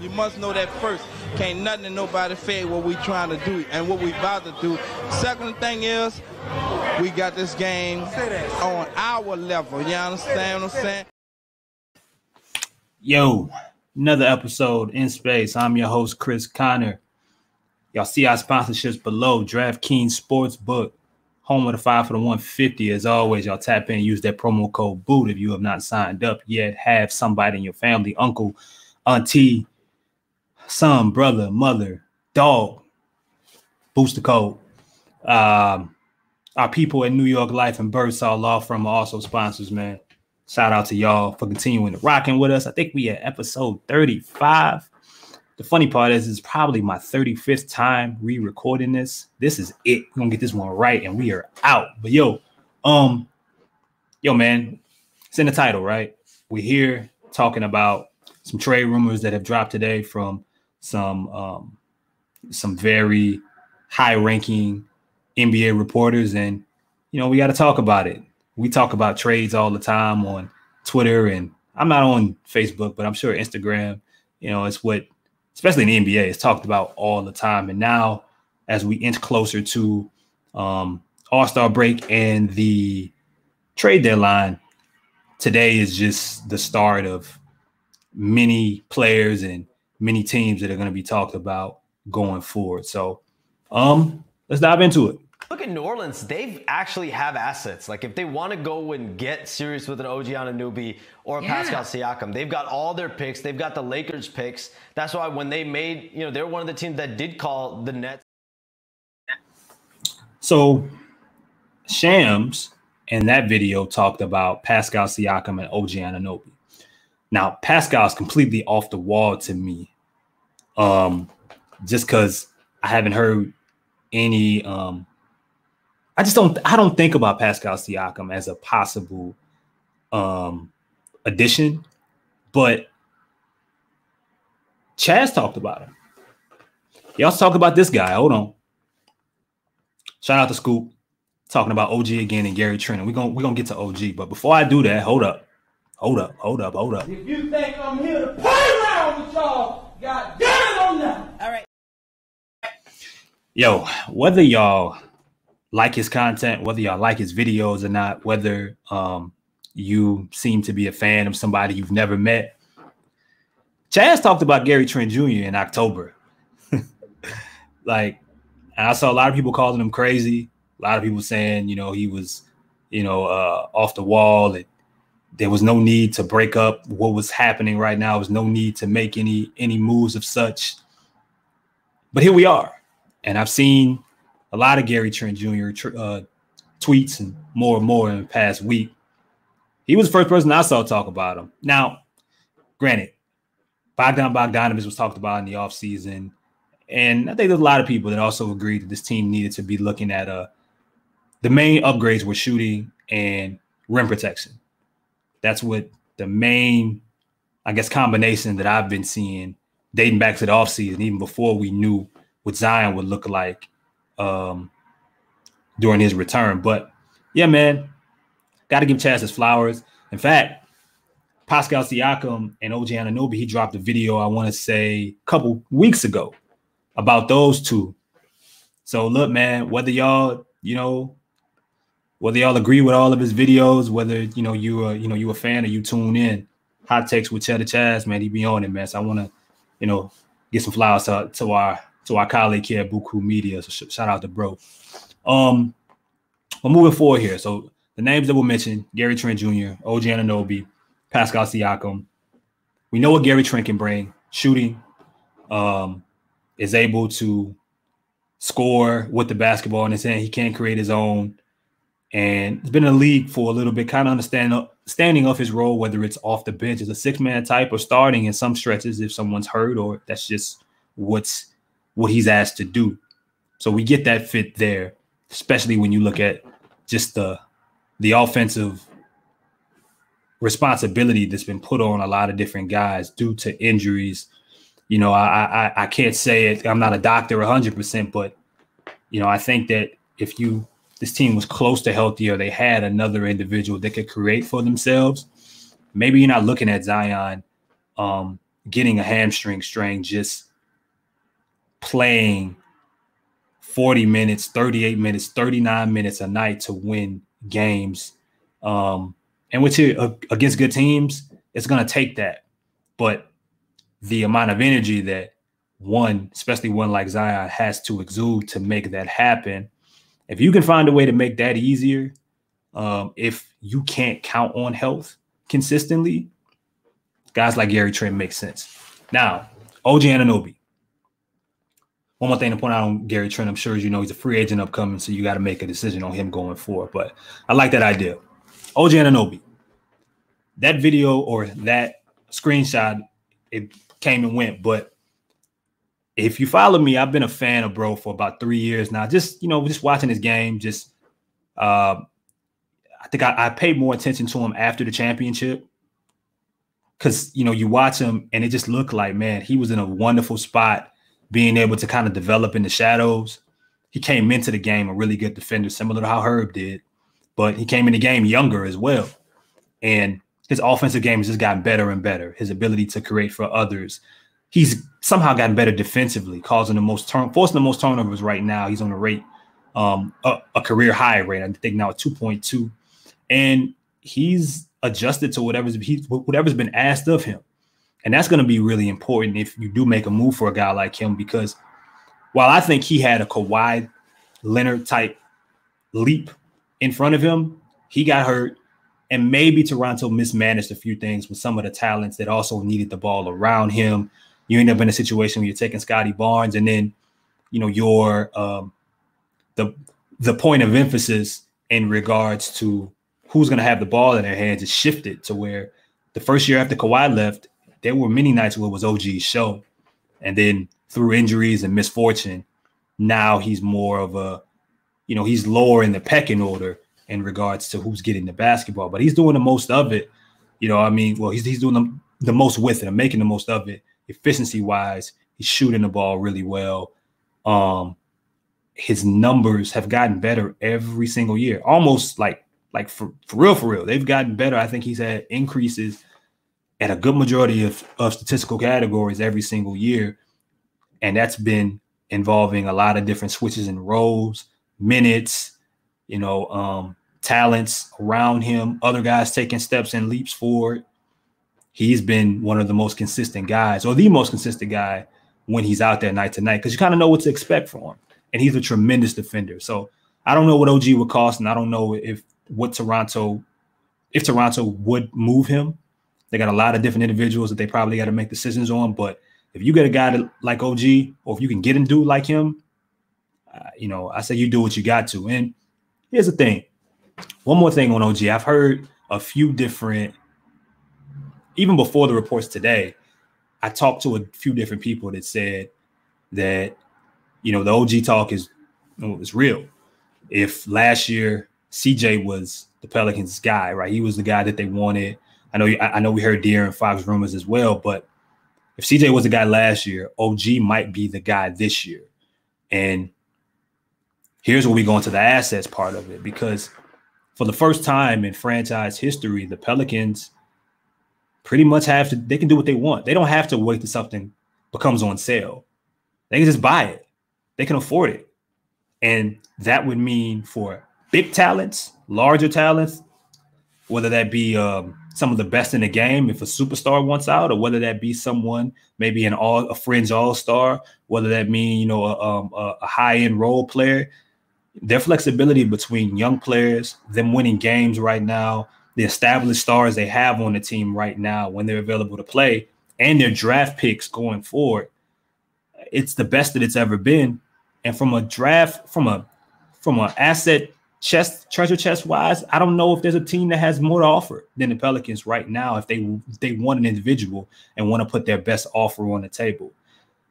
You must know that first. Can't nothing and nobody fade what we trying to do and what we about to do. Second thing is, we got this game on our level. You understand what I'm saying? Yo, another episode in space. I'm your host, Chris Connor. Y'all see our sponsorships below DraftKings Sportsbook, home of the five for the 150. As always, y'all tap in, use that promo code BOOT if you have not signed up yet. Have somebody in your family, uncle, auntie, son, brother, mother, dog. Boost the code. Um, our people at New York Life and Birdsall Law Firm are also sponsors, man. Shout out to y'all for continuing to rocking with us. I think we at episode 35. The funny part is, it's probably my 35th time re-recording this. This is it. We're gonna get this one right, and we are out. But yo, um, yo, man, it's in the title, right? We're here talking about some trade rumors that have dropped today from some um some very high-ranking NBA reporters, and you know, we got to talk about it. We talk about trades all the time on Twitter, and I'm not on Facebook, but I'm sure Instagram, you know, it's what especially in the NBA, it's talked about all the time. And now, as we inch closer to um, All Star break and the trade deadline, today is just the start of many players and many teams that are going to be talked about going forward. So, um, let's dive into it. Look at New Orleans. They actually have assets. Like if they want to go and get serious with an OG Anunoby or a yeah. Pascal Siakam, they've got all their picks. They've got the Lakers picks. That's why when they made, you know, they're one of the teams that did call the Nets. So Shams in that video talked about Pascal Siakam and OG Anunoby. Now Pascal's completely off the wall to me. Um, just because I haven't heard any um I just don't I don't think about Pascal Siakam as a possible um addition, but Chaz talked about him. Y'all talk about this guy. Hold on. Shout out to Scoop talking about OG again and Gary Trent. We're gonna we're gonna get to OG, but before I do that, hold up. Hold up, hold up, hold up. If you think I'm here to play around with y'all, God damn it on that. All right. Yo, whether y'all like his content, whether y'all like his videos or not, whether um, you seem to be a fan of somebody you've never met. Chaz talked about Gary Trent Jr. in October. like, I saw a lot of people calling him crazy. A lot of people saying, you know, he was, you know, uh, off the wall. And there was no need to break up what was happening right now. There was no need to make any any moves of such. But here we are, and I've seen a lot of Gary Trent Jr. Uh, tweets and more and more in the past week. He was the first person I saw talk about him. Now, granted, Bogdan Bogdanovich was talked about in the offseason. And I think there's a lot of people that also agreed that this team needed to be looking at uh the main upgrades were shooting and rim protection. That's what the main, I guess, combination that I've been seeing dating back to the offseason, even before we knew what Zion would look like um, during his return. But yeah, man, got to give Chaz his flowers. In fact, Pascal Siakam and OG Anunoby, he dropped a video, I want to say a couple weeks ago about those two. So look, man, whether y'all, you know, whether y'all agree with all of his videos, whether you know you are, you know, you a fan or you tune in, hot takes with Cheddar Chaz, man, he be on it, man. So I want to, you know, get some flowers to, to our to our colleague here at Boot Krewe Media. So sh- shout out to bro. Um, we're moving forward here. So the names that were mentioned: Gary Trent Jr., OG Anunoby, Pascal Siakam. We know what Gary Trent can bring: shooting, um, is able to score with the basketball in his hand. He can create his own, and he's been in the league for a little bit, kind of understand standing off his role, whether it's off the bench as a six man type or starting in some stretches if someone's hurt or that's just what's what he's asked to do. So we get that fit there, especially when you look at just the the offensive responsibility that's been put on a lot of different guys due to injuries. You know, I I, I can't say it. I'm not a doctor 100, percent but you know, I think that if you this team was close to healthy or they had another individual that could create for themselves, maybe you're not looking at Zion um, getting a hamstring strain just playing 40 minutes, 38 minutes, 39 minutes a night to win games. Um, and which uh, against good teams, it's going to take that. But the amount of energy that one, especially one like Zion, has to exude to make that happen. If you can find a way to make that easier, um, if you can't count on health consistently, guys like Gary Trent make sense. Now, OG Anunoby. One more thing to point out on Gary Trent, I'm sure as you know he's a free agent upcoming, so you got to make a decision on him going forward. But I like that idea. OG Anunoby. That video or that screenshot, it came and went, but if you follow me, I've been a fan of bro for about three years now. Just you know, just watching his game. Just uh, I think I, I paid more attention to him after the championship because you know you watch him and it just looked like man he was in a wonderful spot, being able to kind of develop in the shadows. He came into the game a really good defender, similar to how Herb did, but he came in the game younger as well, and his offensive game has just gotten better and better. His ability to create for others, he's somehow gotten better defensively, causing the most turn, forcing the most turnovers right now. He's on a rate, um, a, a career high rate. I think now at two point two, and he's adjusted to whatever's he, whatever's been asked of him, and that's going to be really important if you do make a move for a guy like him because while I think he had a Kawhi Leonard type leap in front of him, he got hurt. And maybe Toronto mismanaged a few things with some of the talents that also needed the ball around him you end up in a situation where you're taking Scottie Barnes, and then you know your um, the the point of emphasis in regards to who's going to have the ball in their hands is shifted to where the first year after Kawhi left, there were many nights where it was OG's show, and then through injuries and misfortune, now he's more of a, you know, he's lower in the pecking order in regards to who's getting the basketball, but he's doing the most of it. You know, I mean, well, he's he's doing the, the most with it. Making the most of it efficiency wise, he's shooting the ball really well. Um, his numbers have gotten better every single year, almost like like for, for real, for real. They've gotten better. I think he's had increases at a good majority of, of statistical categories every single year. And that's been involving a lot of different switches and roles, minutes, you know, um, talents around him, other guys taking steps and leaps forward he's been one of the most consistent guys, or the most consistent guy when he's out there night to night, because you kind of know what to expect from him. And he's a tremendous defender. So I don't know what OG would cost, and I don't know if what Toronto, if Toronto would move him. They got a lot of different individuals that they probably got to make decisions on. But if you get a guy that, like OG, or if you can get a dude like him, uh, you know, I say you do what you got to. And here's the thing. One more thing on OG. I've heard a few different even before the reports today, I talked to a few different people that said that you know the OG talk is know, it's real. If last year CJ was the Pelicans guy, right? He was the guy that they wanted. I know I know we heard De'Aaron Fox rumors as well, but if CJ was the guy last year, OG might be the guy this year. And here's where we go into the assets part of it because for the first time in franchise history, the Pelicans pretty much have to they can do what they want. They don't have to wait till something becomes on sale. They can just buy it. They can afford it. And that would mean for big talents, larger talents, whether that be um, some of the best in the game, if a superstar wants out, or whether that be someone maybe an all a fringe all star, whether that mean you know a, um, a, a high end role player, their flexibility between young players, them winning games right now, the established stars they have on the team right now when they're available to play and their draft picks going forward, it's the best that it's ever been. And from a draft, from a from an asset chest treasure chest wise, I don't know if there's a team that has more to offer than the Pelicans right now. If they if they want an individual and want to put their best offer on the table,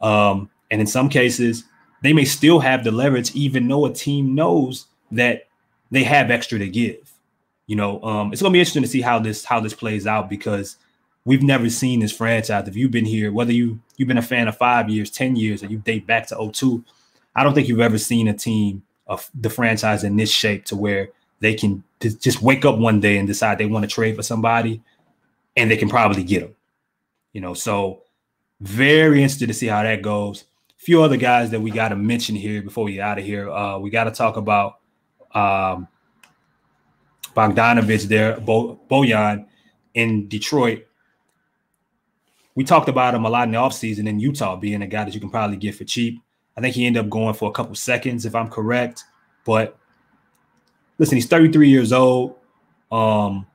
um, and in some cases, they may still have the leverage, even though a team knows that they have extra to give you know, um, it's gonna be interesting to see how this how this plays out because we've never seen this franchise. If you've been here, whether you you've been a fan of five years, ten years, or you date back to 02, I don't think you've ever seen a team of the franchise in this shape to where they can just wake up one day and decide they want to trade for somebody, and they can probably get them. You know, so Very interested to see how that goes. A few other guys that we got to mention here before we out of here. Uh, we got to talk about um, Bogdanovich there, Bo- Bojan in Detroit. We talked about him a lot in the offseason in Utah being a guy that you can probably get for cheap. I think he ended up going for a couple seconds, if I'm correct. But listen, he's 33 years old. Um,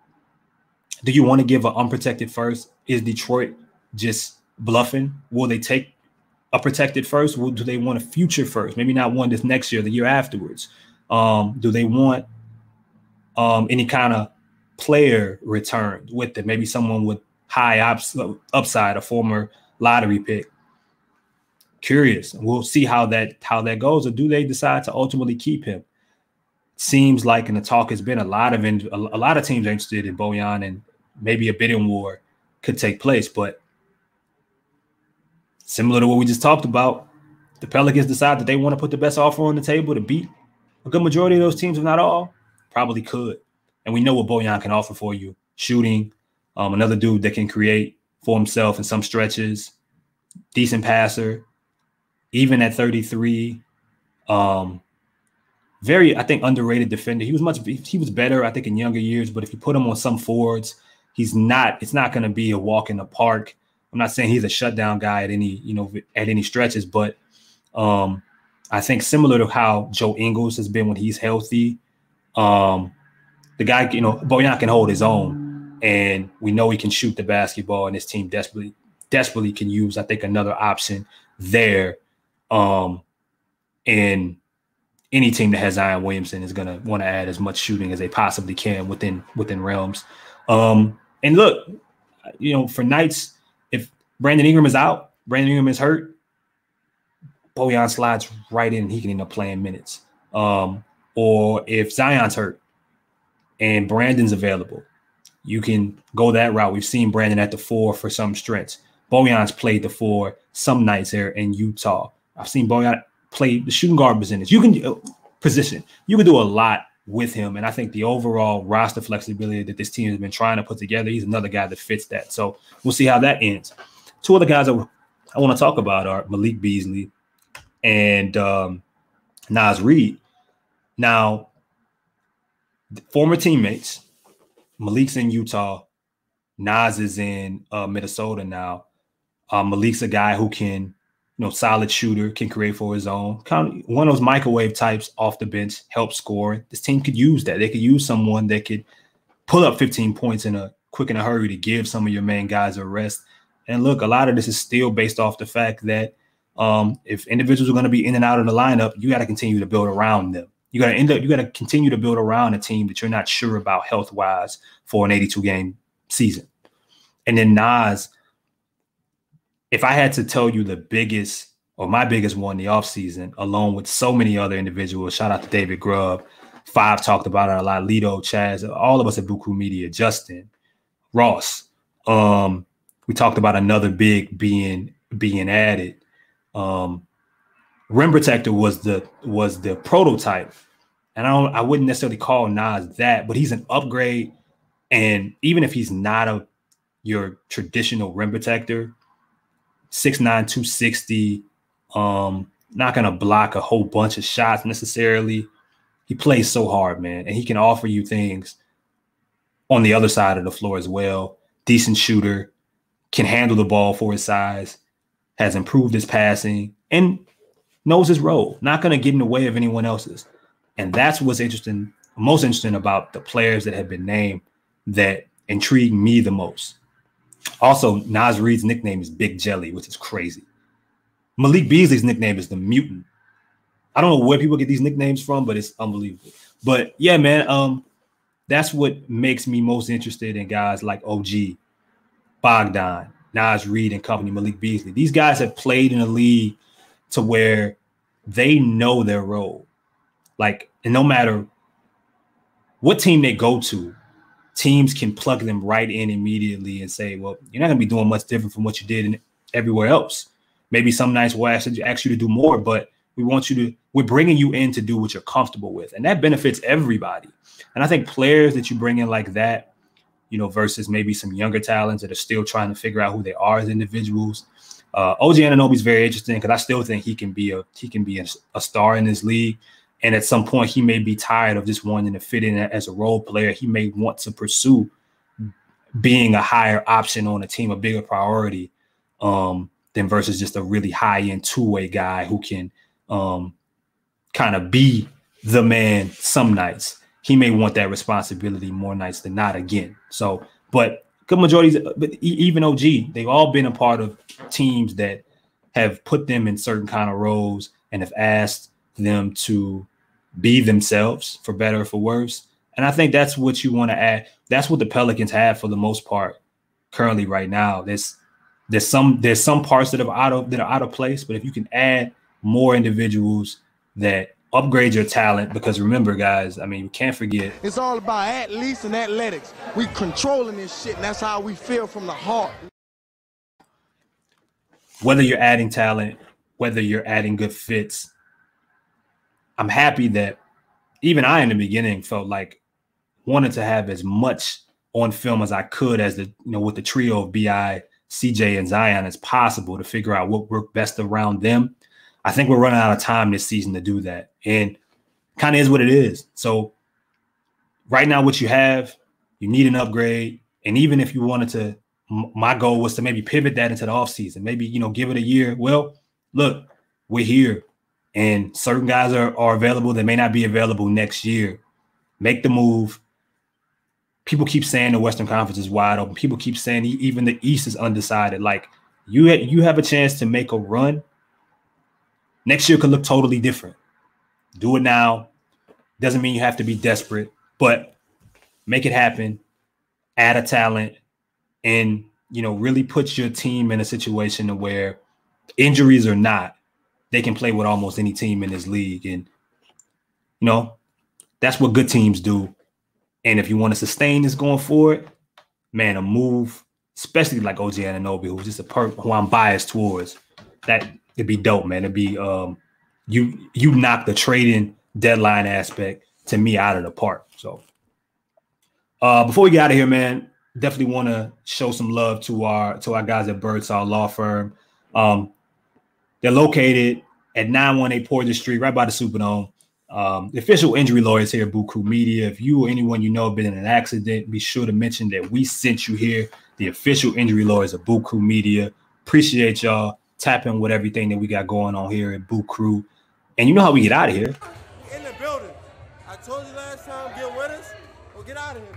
do you want to give an unprotected first? Is Detroit just bluffing? Will they take a protected first? Will, do they want a future first? Maybe not one this next year, the year afterwards. Um, do they want um, any kind of player returned with it? Maybe someone with high ups, upside, a former lottery pick. Curious. We'll see how that how that goes. Or do they decide to ultimately keep him? Seems like in the talk has been a lot of in, a, a lot of teams are interested in Bojan and maybe a bidding war could take place. But similar to what we just talked about, the Pelicans decide that they want to put the best offer on the table to beat a good majority of those teams, if not all, probably could. And we know what Bojan can offer for you shooting, um, another dude that can create for himself in some stretches, decent passer, even at 33. Um, very, I think, underrated defender. He was much, he was better, I think, in younger years. But if you put him on some forwards, he's not. It's not going to be a walk in the park. I'm not saying he's a shutdown guy at any, you know, at any stretches, but um, I think similar to how Joe Ingles has been when he's healthy. Um, the guy, you know, Bojan can hold his own, and we know he can shoot the basketball, and his team desperately, desperately can use, I think, another option there. Um, and any team that has Zion Williamson is going to want to add as much shooting as they possibly can within within realms. Um, and look, you know, for nights, if Brandon Ingram is out, Brandon Ingram is hurt, Bojan slides right in, he can end up playing minutes. Um, or if Zion's hurt and Brandon's available, you can go that route. We've seen Brandon at the four for some stretch. Bojan's played the four some nights here in Utah. I've seen Bojan play the shooting guard percentage. You can uh, position. You can do a lot with him, and I think the overall roster flexibility that this team has been trying to put together, he's another guy that fits that. So we'll see how that ends. Two other guys I, I want to talk about are Malik Beasley and um, Naz Reid. Now, former teammates, Malik's in Utah, Naz is in uh, Minnesota now. Um, Malik's a guy who can, you know, solid shooter, can create for his own. Kind of one of those microwave types off the bench, help score. This team could use that. They could use someone that could pull up 15 points in a quick in a hurry to give some of your main guys a rest. And look, a lot of this is still based off the fact that um, if individuals are going to be in and out of the lineup, you got to continue to build around them. You got to end up, you got to continue to build around a team that you're not sure about health wise for an 82 game season. And then Naz, if I had to tell you the biggest or my biggest one the offseason, along with so many other individuals, shout out to David Grubb, Five talked about it a lot, Lido, Chaz, all of us at Boot Krewe Media, Justin, Ross. Um, we talked about another big being being added um, rim protector was the was the prototype, and I don't I wouldn't necessarily call Naz that, but he's an upgrade. And even if he's not a your traditional rim protector, 6'9, 260, um, not gonna block a whole bunch of shots necessarily. He plays so hard, man, and he can offer you things on the other side of the floor as well. Decent shooter, can handle the ball for his size has improved his passing, and knows his role, not going to get in the way of anyone else's. And that's what's interesting, most interesting about the players that have been named that intrigue me the most. Also, Naz Reid's nickname is Big Jelly, which is crazy. Malik Beasley's nickname is the Mutant. I don't know where people get these nicknames from, but it's unbelievable. But yeah, man, um, that's what makes me most interested in guys like OG, Bogdan, Naz Reid, and company, Malik Beasley. These guys have played in a league to where they know their role. Like, and no matter what team they go to, teams can plug them right in immediately and say, well, you're not going to be doing much different from what you did in everywhere else. Maybe some nights we'll ask, ask you to do more, but we want you to, we're bringing you in to do what you're comfortable with. And that benefits everybody. And I think players that you bring in like that, you know, versus maybe some younger talents that are still trying to figure out who they are as individuals. Uh, OG Anunoby is very interesting because I still think he can be a he can be a, a, star in this league. And at some point, he may be tired of just wanting to fit in as a role player. He may want to pursue being a higher option on a team, a bigger priority, um, than versus just a really high end two way guy who can um, kind of be the man some nights. He may want that responsibility more nights than not again. So, but good majority, but even OG, they've all been a part of teams that have put them in certain kind of roles and have asked them to be themselves for better or for worse. And I think that's what you want to add. That's what the Pelicans have for the most part currently right now. There's there's some there's some parts that are out of that are out of place, but if you can add more individuals that upgrade your talent because remember guys i mean you can't forget. It's all about athletes and athletics. We controlling this shit and that's how we feel from the heart. Whether you're adding talent whether you're adding good fits i'm happy that even i in the beginning felt like wanted to have as much on film as i could as the you know with the trio of bi cj and zion as possible to figure out what worked best around them I think we're running out of time this season to do that. And kind of is what it is. So right now, what you have, you need an upgrade. And even if you wanted to, my goal was to maybe pivot that into the offseason, maybe, you know, give it a year. Well, look, we're here and certain guys are, are available that may not be available next year. Make the move. People keep saying the Western Conference is wide open. People keep saying even the East is undecided. Like you, you have a chance to make a run Next year could look totally different. Do it now. Doesn't mean you have to be desperate, but make it happen. Add a talent, and you know, really put your team in a situation where injuries or not, they can play with almost any team in this league. And you know, that's what good teams do. And if you want to sustain this going forward, man, a move, especially like OG Anunoby, who's just a per who I'm biased towards, that it'd be dope, man. It'd be um you you knock the trading deadline aspect to me out of the park. So uh before we get out of here, man, definitely want to show some love to our to our guys at Birdsall Law Firm. Um they're located at 918 Poydras Street, right by the Superdome. Um, the official injury lawyers here at Boot Krewe Media. If you or anyone you know have been in an accident, be sure to mention that we sent you here. The official injury lawyers of Boot Krewe Media. Appreciate y'all tapping with everything that we got going on here at Boot Krewe. And you know how we get out of here. In the building. I told you last time, get with us or get out of here.